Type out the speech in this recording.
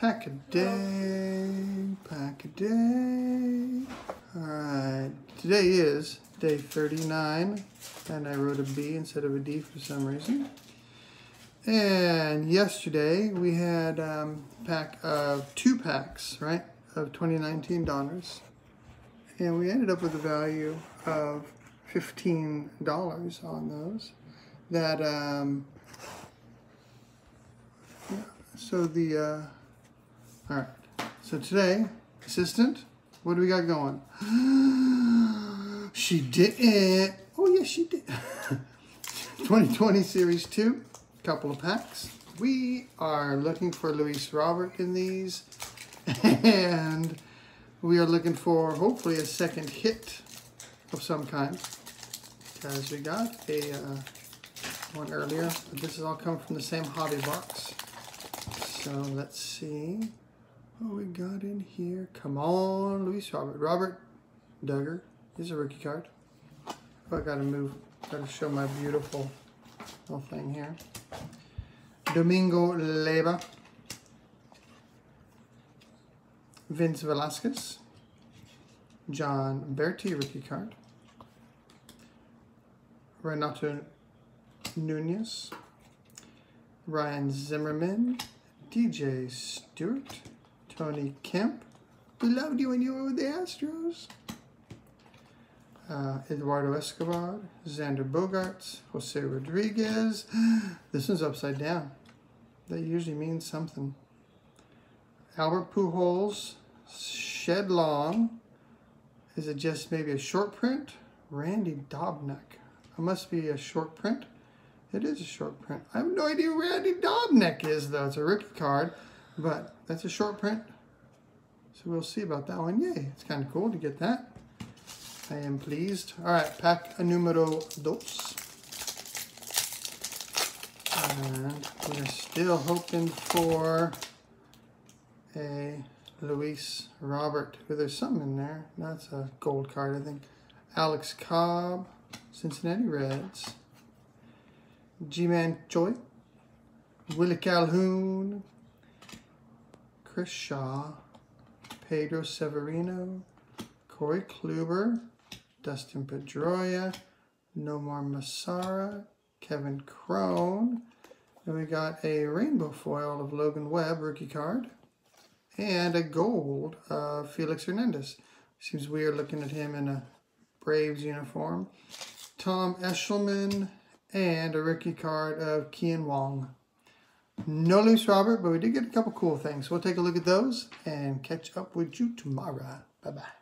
Pack a day, pack a day. Alright, today is day 39, and I wrote a B instead of a D for some reason. And yesterday we had um, pack of two packs, right, of 2019 Donruss. And we ended up with a value of $15 on those. That, um, yeah, so the, uh, all right. So today, assistant, what do we got going? she did it. Oh, yes, she did. 2020 Series 2, couple of packs. We are looking for Luis Robert in these. And we are looking for, hopefully, a second hit of some kind. Because we got a uh, one earlier. But this has all come from the same hobby box. So let's see. We got in here? Come on, Luis Robert. Robert Dugger is a rookie card. Oh, I gotta move. Gotta show my beautiful little thing here. Domingo Leyba. Vince Velasquez. Jon Berti, rookie card. Renato Nunez. Ryan Zimmerman. DJ Stewart. Tony Kemp. We loved you when you were with the Astros. Uh, Eduardo Escobar, Xander Bogaerts, Jose Rodriguez. This one's upside down. That usually means something. Albert Pujols, Shed Long. Is it just maybe a short print? Randy Dobnak. It must be a short print. It is a short print. I have no idea who Randy Dobnak is, though. It's a rookie card. But that's a short print. So we'll see about that one. Yay, it's kind of cool to get that. I am pleased. All right, pack a numero dos. And we're still hoping for a Luis Robert. There's something in there. That's a gold card, I think. Alex Cobb, Cincinnati Reds. Ji-Man Choi. Willie Calhoun, Chris Shaw, Pedro Severino, Corey Kluber, Dustin Pedroia, Nomar Mazara, Kevin Cron. And we got a rainbow foil of Logan Webb, rookie card, and a gold of Felix Hernandez. Seems weird looking at him in a Braves uniform. Tom Eshelman, and a rookie card of Kean Wong. No Luis Robert, but we did get a couple cool things. We'll take a look at those and catch up with you tomorrow. Bye-bye.